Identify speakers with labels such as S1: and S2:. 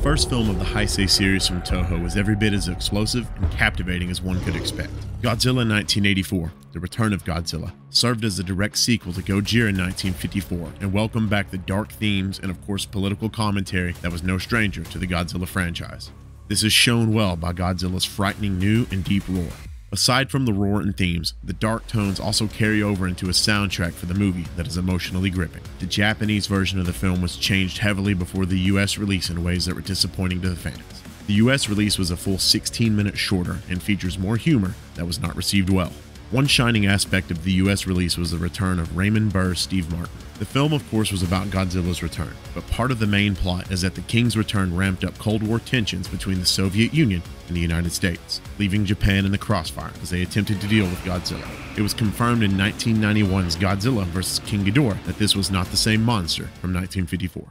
S1: first film of the Heisei series from Toho was every bit as explosive and captivating as one could expect. Godzilla 1984, The Return of Godzilla, served as a direct sequel to Gojira in 1954 and welcomed back the dark themes and of course political commentary that was no stranger to the Godzilla franchise. This is shown well by Godzilla's frightening new and deep roar. Aside from the roar and themes, the dark tones also carry over into a soundtrack for the movie that is emotionally gripping. The Japanese version of the film was changed heavily before the US release in ways that were disappointing to the fans. The US release was a full 16 minutes shorter and features more humor that was not received well. One shining aspect of the US release was the return of Raymond Burr Steve Martin. The film, of course, was about Godzilla's return, but part of the main plot is that the King's return ramped up Cold War tensions between the Soviet Union and the United States, leaving Japan in the crossfire as they attempted to deal with Godzilla. It was confirmed in 1991's Godzilla vs. King Ghidorah that this was not the same monster from 1954.